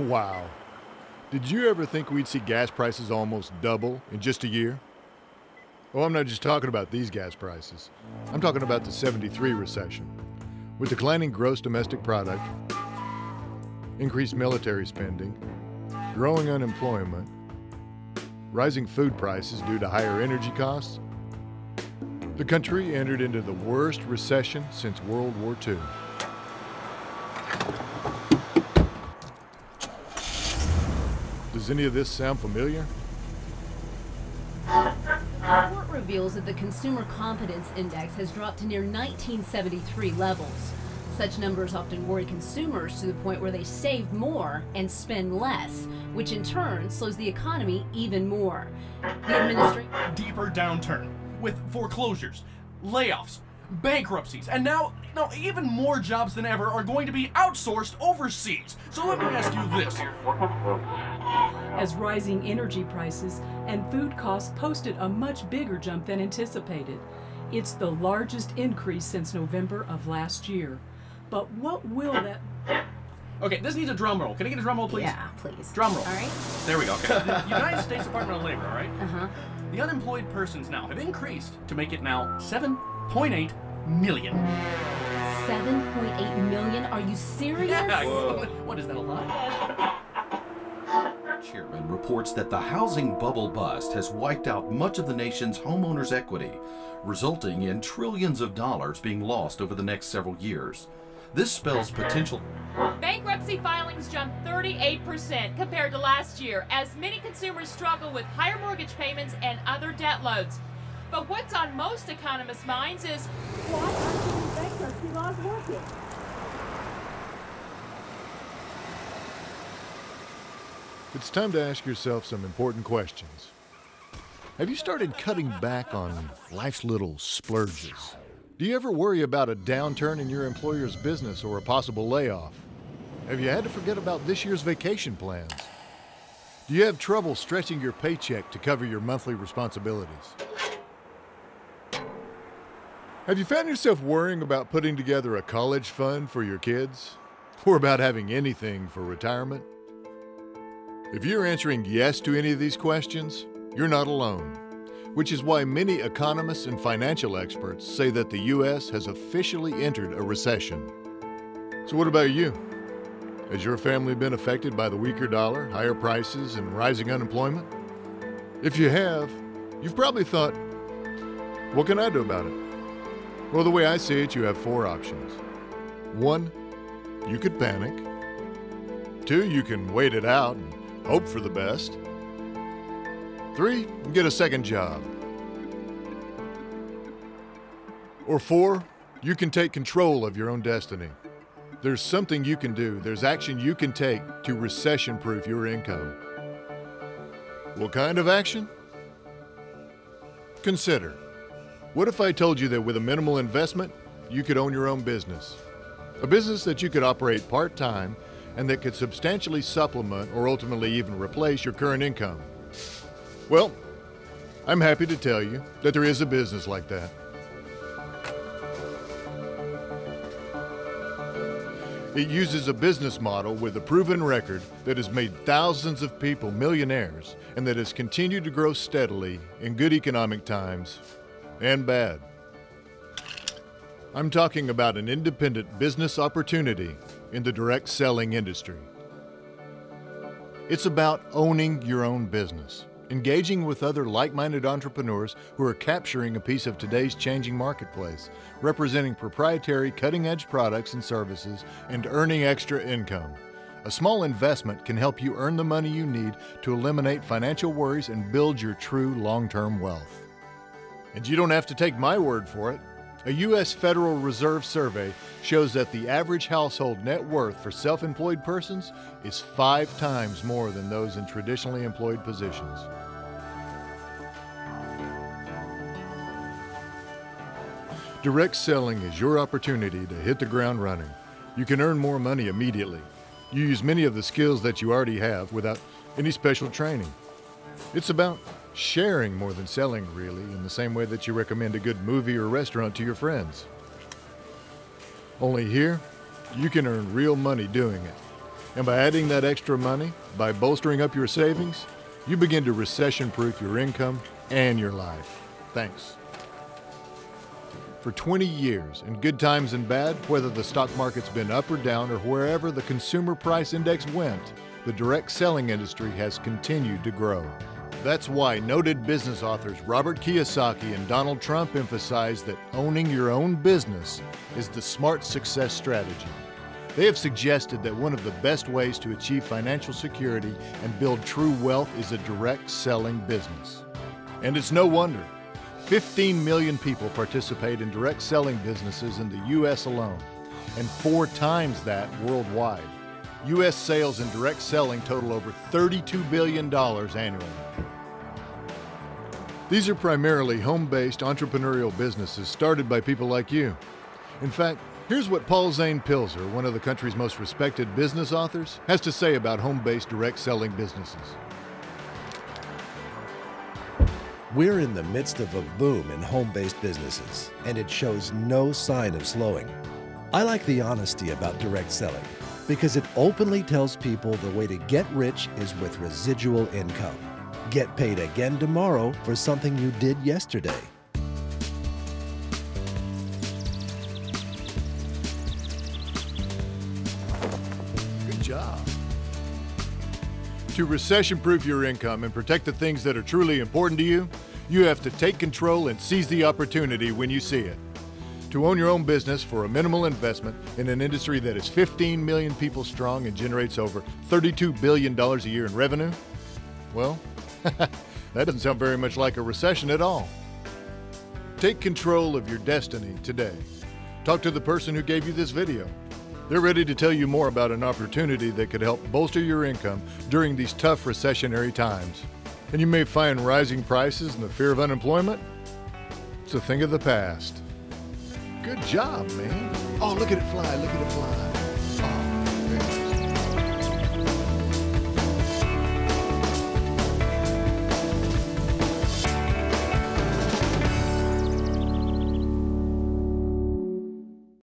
Wow. Did you ever think we'd see gas prices almost double in just a year? Oh, I'm not just talking about these gas prices. I'm talking about the 73 recession. With declining gross domestic product, increased military spending, growing unemployment, rising food prices due to higher energy costs, the country entered into the worst recession since World War II. Does any of this sound familiar? The report reveals that the Consumer Confidence Index has dropped to near 1973 levels. Such numbers often worry consumers to the point where they save more and spend less, which in turn slows the economy even more. The administration deeper downturn with foreclosures, layoffs, bankruptcies, and now, now even more jobs than ever are going to be outsourced overseas. So let me ask you this. As rising energy prices and food costs posted a much bigger jump than anticipated. It's the largest increase since November of last year. But what will that Okay, this needs a drum roll. Can I get a drum roll, please? Yeah, please. Drum roll. All right. There we go. Okay. the United States Department of Labor, all right? Uh huh. The unemployed persons now have increased to make it now 7.8 million. 7.8 million? Are you serious? Yeah. What is that, a lot? Chairman reports that the housing bubble bust has wiped out much of the nation's homeowners' equity, resulting in trillions of dollars being lost over the next several years. This spells potential. Bankruptcy filings jumped 38% compared to last year as many consumers struggle with higher mortgage payments and other debt loads. But what's on most economists' minds is why aren't these bankruptcy laws working? It's time to ask yourself some important questions. Have you started cutting back on life's little splurges? Do you ever worry about a downturn in your employer's business or a possible layoff? Have you had to forget about this year's vacation plans? Do you have trouble stretching your paycheck to cover your monthly responsibilities? Have you found yourself worrying about putting together a college fund for your kids? Or about having anything for retirement? If you're answering yes to any of these questions, you're not alone, which is why many economists and financial experts say that the U.S. has officially entered a recession. So, what about you? Has your family been affected by the weaker dollar, higher prices, and rising unemployment? If you have, you've probably thought, what can I do about it? Well, the way I see it, you have four options. One, you could panic. Two, you can wait it out and hope for the best. Three, get a second job. Or four, you can take control of your own destiny. There's something you can do, there's action you can take to recession proof your income. What kind of action? Consider what if I told you that with a minimal investment, you could own your own business? A business that you could operate part time and that could substantially supplement or ultimately even replace your current income. Well, I'm happy to tell you that there is a business like that. It uses a business model with a proven record that has made thousands of people millionaires and that has continued to grow steadily in good economic times and bad. I'm talking about an independent business opportunity in the direct selling industry. It's about owning your own business, engaging with other like minded entrepreneurs who are capturing a piece of today's changing marketplace, representing proprietary cutting edge products and services, and earning extra income. A small investment can help you earn the money you need to eliminate financial worries and build your true long term wealth. And you don't have to take my word for it. A U.S. Federal Reserve survey shows that the average household net worth for self employed persons is five times more than those in traditionally employed positions. Direct selling is your opportunity to hit the ground running. You can earn more money immediately. You use many of the skills that you already have without any special training. It's about sharing more than selling, really, in the same way that you recommend a good movie or restaurant to your friends. Only here, you can earn real money doing it. And by adding that extra money, by bolstering up your savings, you begin to recession proof your income and your life. Thanks. For 20 years, in good times and bad, whether the stock market's been up or down or wherever the consumer price index went, the direct selling industry has continued to grow. That's why noted business authors Robert Kiyosaki and Donald Trump emphasize that owning your own business is the smart success strategy. They have suggested that one of the best ways to achieve financial security and build true wealth is a direct selling business. And it's no wonder. 15 million people participate in direct selling businesses in the U.S. alone, and four times that worldwide. U.S. sales in direct selling total over $32 billion annually. These are primarily home based entrepreneurial businesses started by people like you. In fact, here's what Paul Zane Pilzer, one of the country's most respected business authors, has to say about home based direct selling businesses. We're in the midst of a boom in home based businesses, and it shows no sign of slowing. I like the honesty about direct selling because it openly tells people the way to get rich is with residual income. Get paid again tomorrow for something you did yesterday. Good job. To recession proof your income and protect the things that are truly important to you, you have to take control and seize the opportunity when you see it. To own your own business for a minimal investment in an industry that is 15 million people strong and generates over $32 billion a year in revenue? Well, that doesn't sound very much like a recession at all. Take control of your destiny today. Talk to the person who gave you this video. They're ready to tell you more about an opportunity that could help bolster your income during these tough recessionary times. And you may find rising prices and the fear of unemployment. It's a thing of the past. Good job, man. Oh, look at it fly, look at it fly.